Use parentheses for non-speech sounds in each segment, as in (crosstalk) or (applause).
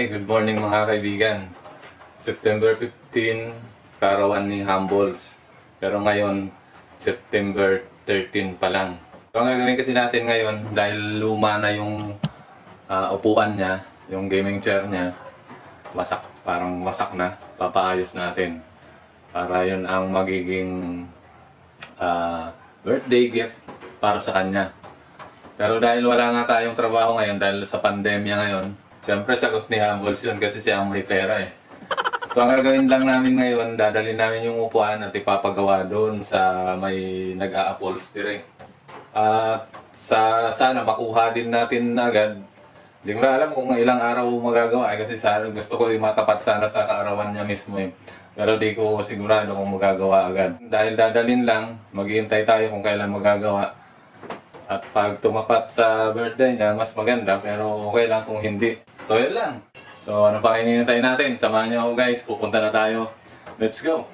Okay, good morning mga kaibigan. September 15, karawan ni Humbles. Pero ngayon, September 13 pa lang. So, ang gagawin kasi natin ngayon, dahil luma na yung ah, upuan niya, yung gaming chair niya, wasak, parang wasak na, papaayos natin. Para yun ang magiging ah, birthday gift para sa kanya. Pero dahil wala nga tayong trabaho ngayon, dahil sa pandemya ngayon, siyempre sagot ni Humbles yun kasi siya ang may pera eh. So ang gagawin lang namin ngayon, dadalhin namin yung upuan at ipapagawa doon sa may nag-a-upholstery. At sa sana makuha din natin agad. Hindi ko alam kung ilang araw magagawa eh, kasi sana gusto ko matapat sana sa kaarawan niya mismo eh. Pero di ko sigurado kung magagawa agad. Dahil dadalhin lang, maghihintay tayo kung kailan magagawa. At pag tumapat sa birthday niya, mas maganda, pero okay lang kung hindi. So, yun lang. So, ano pa hinihintay natin? Samahan niyo ako guys, pupunta na tayo. Let's go!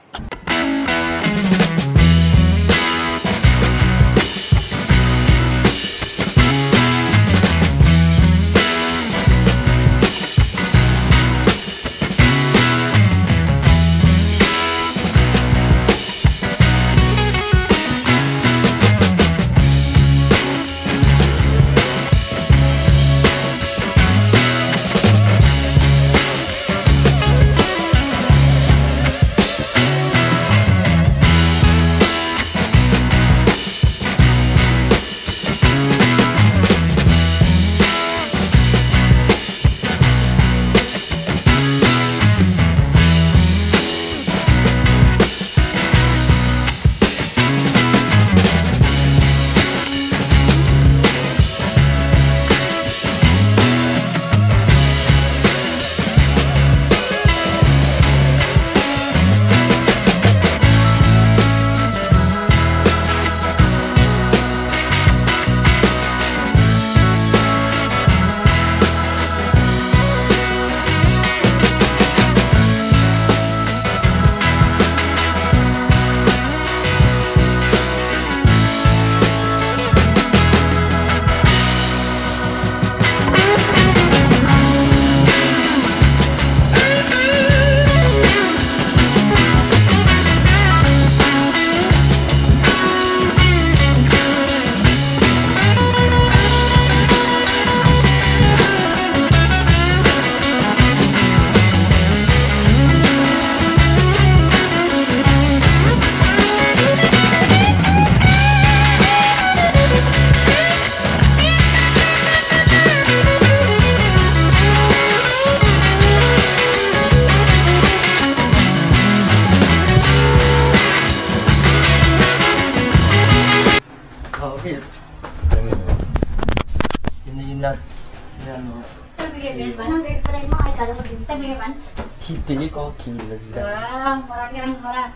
Hindi ko kilala. Wow, marami lang mara.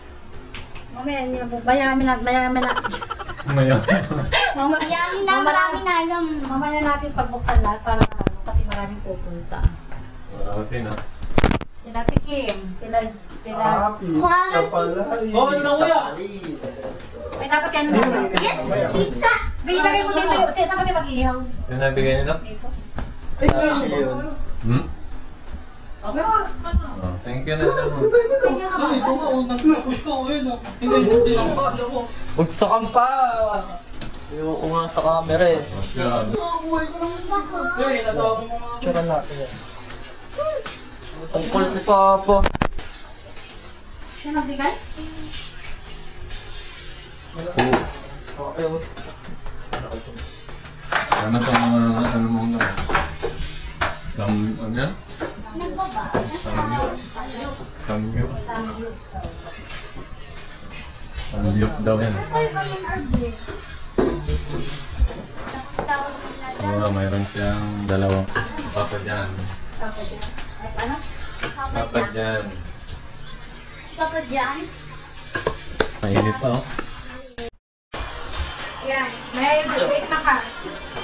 Mamaya niyo, bayaran na, bayaran na. Ngayon. Mamaya, Yamin na, marami na yung... mamaya natin pagbuksan lahat para ano, kasi maraming pupunta. Wala kasi na. Sila Pikim, sila, sila, Kuha pala. Oh, ano na kuya? may dapat yan na. Yes, pizza! Bilagay mo dito, saan ka tayo mag-ihaw? Sino nabigay nito? Dito. Ay, yun. Hmm? Okay, oras pa na. Oh, thank you na sa mo. Ay, ito nga, unang push ko ngayon. Hindi, hindi lang pa. Magsakang pa! Ayoko nga sa camera eh. Masyado. Hey, natawag mo nga. Tsura natin yan. Ang kulit ni Papa. Siya nagbigay? Okay, oh. Ano pa mga ano mo na? Sam, ano yan? Samgyup. Samgyup. Samgyup daw yan. Oo, mayroon siyang dalawang Papa John. Papa. Mainit pa oh. Yan. May wait na ka.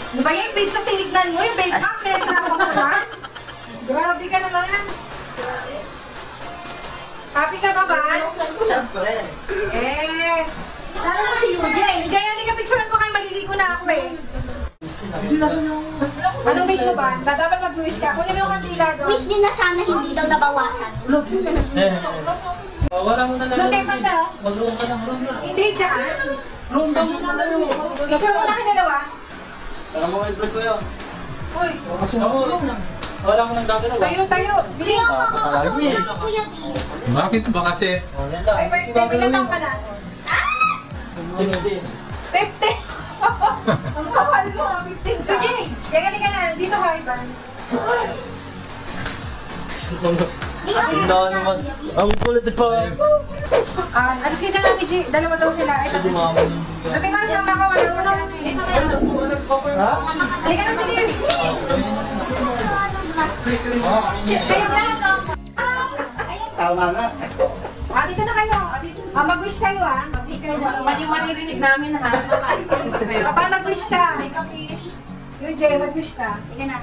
Ano ba yung pizza tinignan mo? Yung bake up, may nagtrabaho ka ba? Grabe ka naman. Happy ka ba ba? Siyempre. Yes. Lalo mo si Yujay. Yujay, halika picturean mo kayo. Maliligo na ako eh. Anong wish mo ba? Da- Dapat mag-wish ka. Kunin mo yung kandila doon. Wish din na sana hindi daw nabawasan. Ah, Wala mo na lang. Doon kayo panta. Mag-room ka lang, room lang. Hindi, dyan. Room daw mo na lang. Picture mo na kayo dalawa. Tara mo, Edward ko yun. Uy, Ako, room lang. Wala mo nang gagalaw. tayo, tayo. Bili Kuya, ako. makakasuot na Kuya B. Bakit ba kasi? Oh. Ay, birthday, pinatang (laughs) ka na. Hindi. 50! Ang kapal mo, 15 ka. Jay, gagali ka na. Dito ka, Ivan. Ang naman. Ang kulit pa. Ah, alis ka dyan namin, Jay. Dalawa daw sila. Ay, yung... Sabi nga sa mga wala mo na. Ha? Halika na, bilis. Tama na. Ah, dito na kayo. Ah, mag-wish kayo, ah. Mag-wish kayo. Yung maririnig namin, ha? Ah, pa mag-wish ka. Yung Jay, mag-wish ka. Sige na.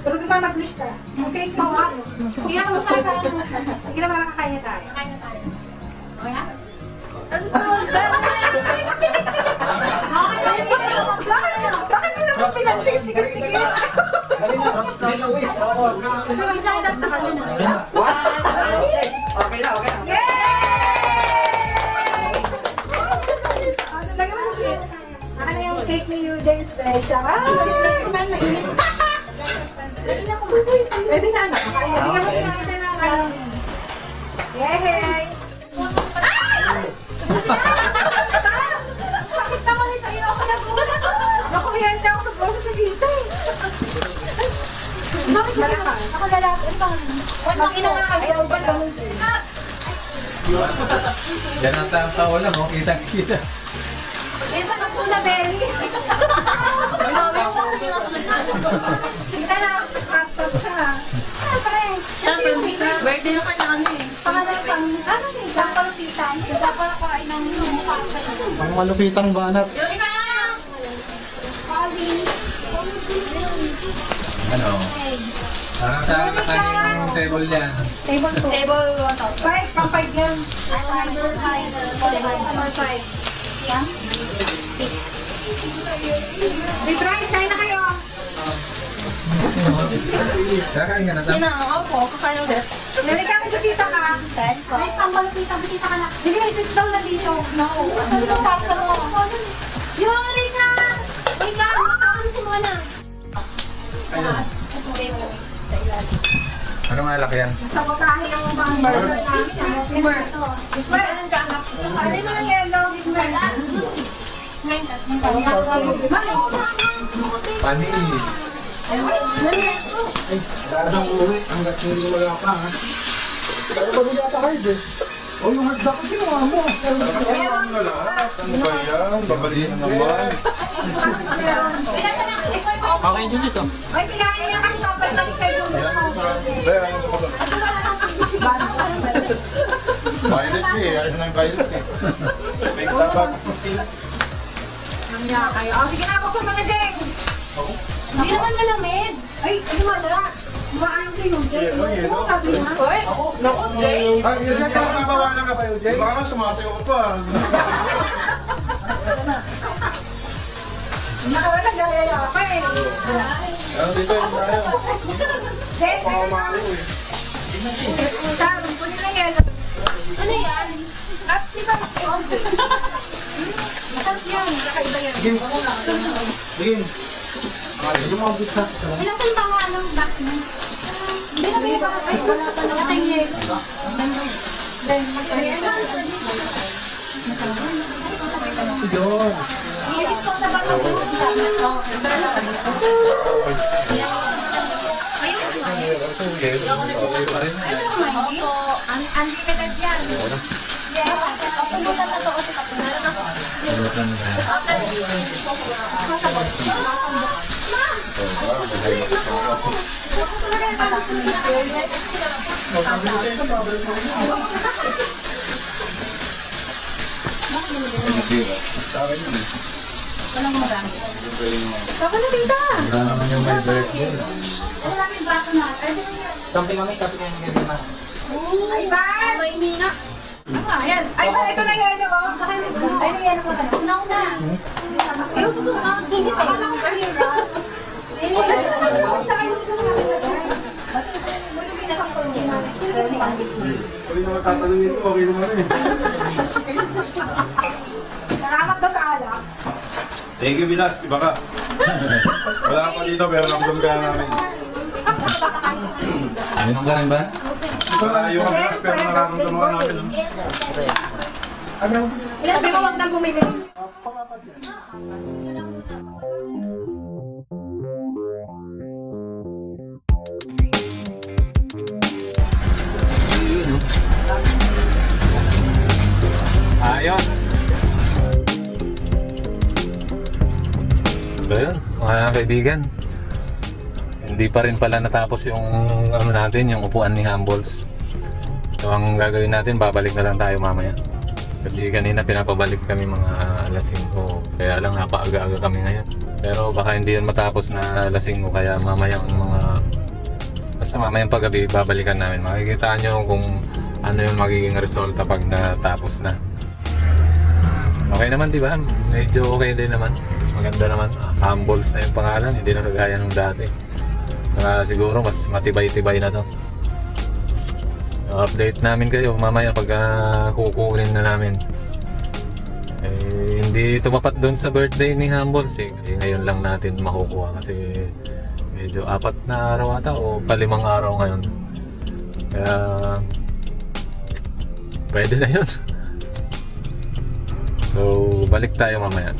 Ruby pa mag-wish ka. Okay, ikaw, ah. Sige na, kamusta ka? Sige na, makakain na tayo. Kain na tayo. Okay na? Bakit nila mo pinag-sige? Okay na, okay na. Ano yung cake ni Eugene special? Ah, Pwede na anak. Yay! Ako lalaki. Ano ba? Mag-ina nga kayo. Ba daw? Yan ang tamang kaulam, oh. Kitang-kita. Ito na po na belly. Kita na, passport ka. Siyempre. Siyempre, birthday na kanya ano eh. Pangalan pang, ano. Dapat pa ay nang mukha ka. Pang malupitang banat. Yun ka! Ano? Parang sa nakaling table yan. Table 2. Table 1,000. Five, pang five yan. Number 5. Number 5. Yan? May price, kain na kayo. Kakain ka na sa... Yan na, opo. Kakain ulit. Nalik ka bisita ka. Ay, pampalupitan, bisita ka na. Sige, sis daw na dito. No. Ano yung pasta mo? Yung mga Rika! Rika! Makakan si Mona. Ano nga laki yan? Sa butahe yung pang burger na. Super. Ismar, ano yung yellow? Ismar. Panis. Radang uwi, hanggat hindi wala pa ha. Ano ba nila ata hard eh? O yung hard ko ginawa mo. Okay, Julius oh. Ay, pilahin niya kasi lang kayo. Violet eh, ayos ng violet eh. May tabak. Namya kayo. Oh, sige na, buksan mo na, Jeng. Hindi naman malamig. Ay, ano wala? Maano kayo, Jeng? Ano sabi na? Ay, yun yan ka nakabawa na ka ba yun, Jay? Baka sumasayaw ka pa. (laughs) Nakawala, gaya ka eh. Ano dito yung tayo? Ano na? maaliw eh. Sabi, kunin na yelo. Ano yan? At, di ba? Masarap yan. Kakaiba yan. Sige. Yung mga bitsa. Ilasan pa nga anong back mo? Na kayo baka kayo. Wala pa naman. Atay yelo. Then, mag-ayan. Yun. Iilis ko sa baka mo. Opo. Na meron ako. Baka na tita. Wala naman yung may birthday. Ano lang yung bato natin? Samping kami, sabi nga yung ganyan na. Ay, bye! May nina. Ah, ayan. Ay, ba, ito na yan, oh. Ay, yan mo na. Unaw na. Ay, susunod na. Hindi pa. Akala ko kanina. Sabi naman tatanungin ko, okay naman eh. Salamat ba sa alak? Thank you, Bilas. Iba ka. Wala ka pa dito, pero ramdam ka namin. Minom ka rin ba? Wala yung Bilas, pero nararamdaman ka namin. Sabi ko, wag nang bumili. Kaibigan. Hindi pa rin pala natapos yung ano natin, yung upuan ni Humbles. So ang gagawin natin, babalik na lang tayo mamaya. Kasi kanina pinapabalik kami mga alas 5. Kaya lang napaaga-aga kami ngayon. Pero baka hindi yan matapos na alas 5 kaya mamayang mga Basta mamayang paggabi babalikan namin. Makikita nyo kung ano yung magiging resulta pag natapos na. Okay naman, di ba? Medyo okay din naman. Maganda naman. Humbles na yung pangalan. Hindi na kagaya nung dati. Saka siguro mas matibay-tibay na to. Update namin kayo mamaya pag ah, kukunin na namin. Eh, hindi tumapat doon sa birthday ni Humbles eh. Eh, Ngayon lang natin makukuha kasi medyo apat na araw ata o palimang araw ngayon. Kaya pwede na yun. (laughs) So, balik tayo mamaya.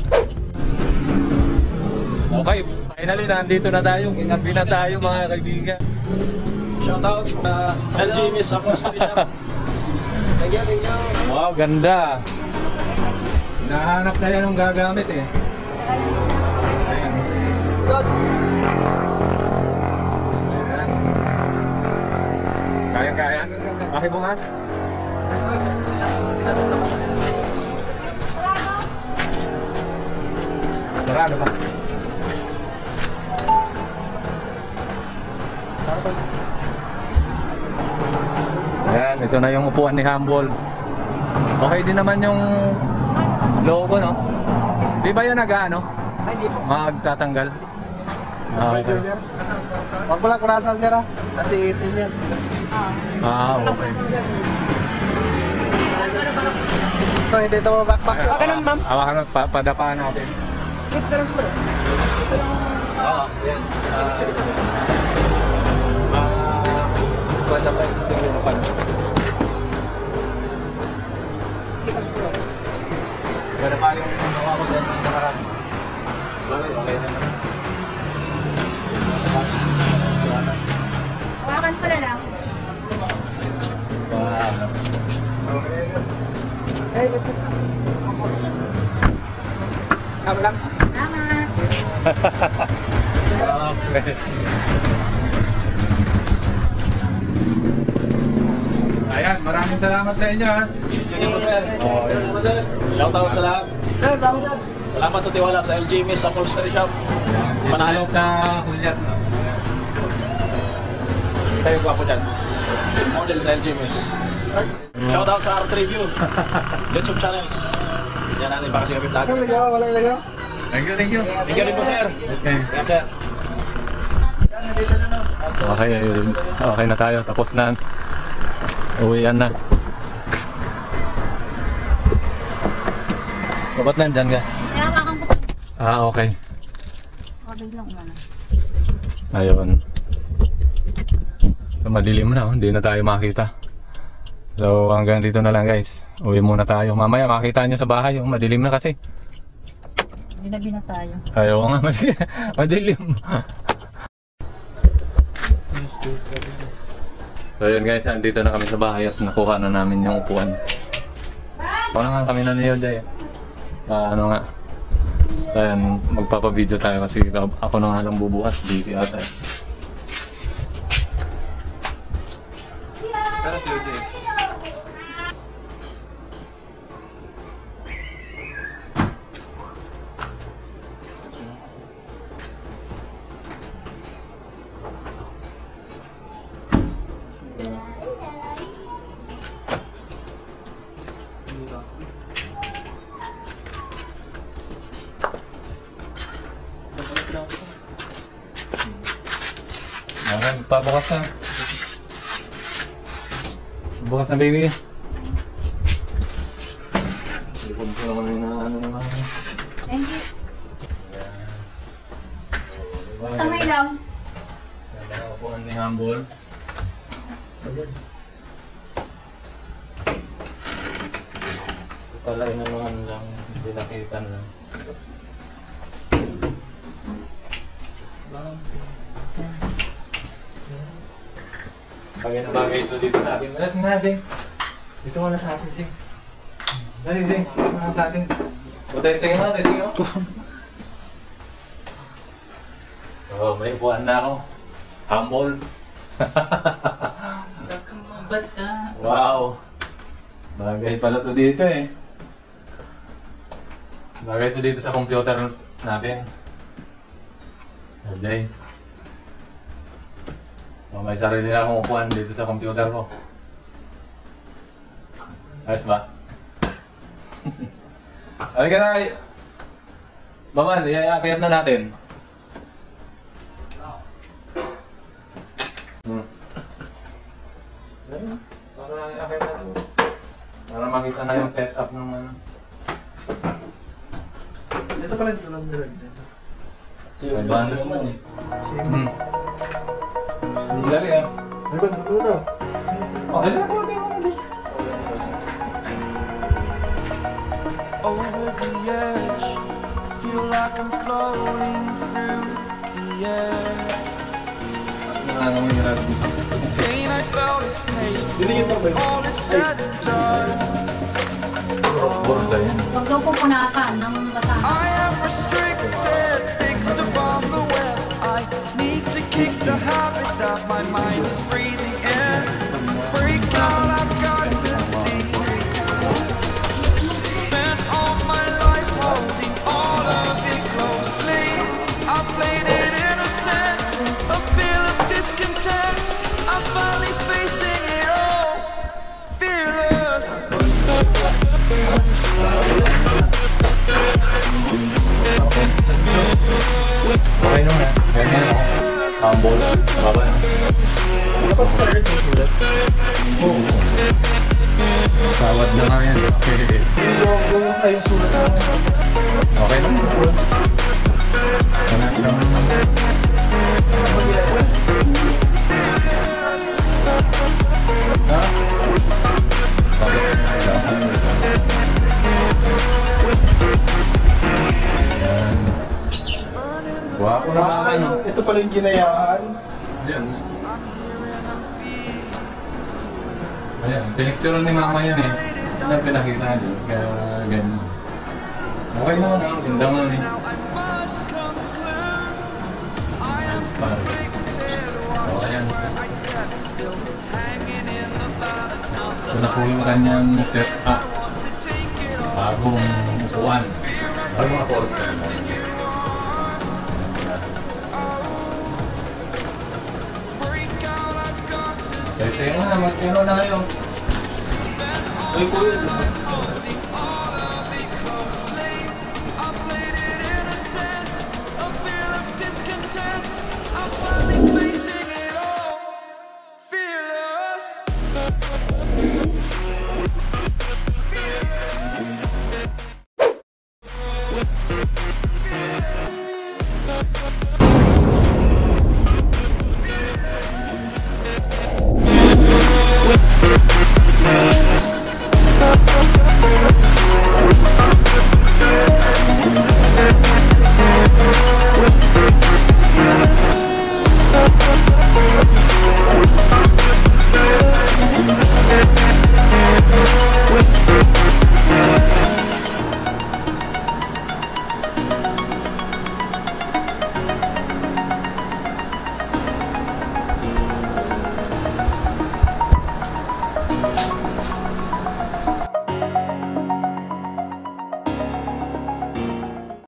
Okay, finally nandito na tayo. Kinabi na tayo mga kaibigan. Shoutout sa LG Miss Apostol Shop. (laughs) Thank you, thank you. Wow, ganda. Nahanap na yan ang gagamit eh. Ayan. Kaya-kaya. Pakibukas. Sarado ba? Ayan, ito na yung upuan ni Humbles. Okay din naman yung logo, no? Di ba yan nag-ano? Magtatanggal? Ah, okay. Huwag mo lang kung nasa sir ah. Kasi itin yan. Ah, okay. Ito, hindi ito backpack sir. ganun, ma'am. Awakan mo, pa padapaan natin. Oo, yan. Ah, padapa ito yung pan. Padapa yung gawa ko doon sa nakaraan. Okay, okay na naman. Hawakan ko na lang. Wow. Eh, ito. Kama lang. Salamat. Okay. Ayan, maraming salamat sa inyo ha. Thank you, sir. Oh, Shoutout sa lahat. Salamat sa tiwala sa LG Miss Upholstery Shop. Panalo sa kulyat. Tayo gwapo dyan. Model sa LG Miss. Shoutout sa Art Review. (laughs) YouTube channels. Yan natin para sa kami vlog. Walang ligaw, walang ligaw. Thank you, thank you. Thank you rin po, sir. Okay. Yan, sir. Okay, okay na tayo. Tapos na. Uwian na. Ba't nandyan ka? Kaya hawakan ko. Ah, okay. Okay lang muna. Ayun. So, madilim na, oh. hindi na tayo makita. So hanggang dito na lang guys. Uwi muna tayo. Mamaya makita nyo sa bahay, yung madilim na kasi. Ginabi na tayo. Ayaw nga, (laughs) madilim. madilim. So yun guys, andito na kami sa bahay at nakuha na namin yung upuan. Ako na nga kami na niyo Jay. Ah, ano nga. Ayan, magpapa-video tayo kasi ako na nga lang bubukas. Busy ata. Pabukas na. Bukas na baby. Likod ko naman yung ano naman. Thank you. Sa may lang. Nakakuhan ni Humble. Pala ina naman lang, hindi nakita na. Bagay na bagay ito dito sa atin. Malat nga, Ding. Dito ka na sa atin, Ding. Dali, Ding. Dito na sa atin. O, testing mo, testing mo. Oh, may upuan na ako. Humble. (laughs) wow. Bagay pala to dito eh. Bagay to dito sa computer natin. Okay. Oh, may sarili na akong upuan dito sa computer ko. Ayos ba? (laughs) Halika na. Baman, iayakayat na natin. Hmm. Para na natin. Para makita na yung setup ng ano. Ito pala dito lang nila dito. May banda naman eh. Like I'm floating through the air. Pain I felt is paid. All is said and done. Borda. Huwag daw po ng basahan. I am restricted, fixed upon the web. I need to kick the habit Okay naman. Ganyan ako. Humble. Baba na. Tawad na nga yan. Okay lang. Wala lang. Ha? Pala yung ginayaan. Ayan. Ayan, pinicture ni mama yan eh. Ano ang pinakita niyo? Kaya ganyan. Okay naman ah, ganda nga eh. Pare. Oh, ayan. Ito na po yung kanyang set up. Bagong upuan. Bagong mga poster. Yun na, mag-ano na kayo. Ay, kuya.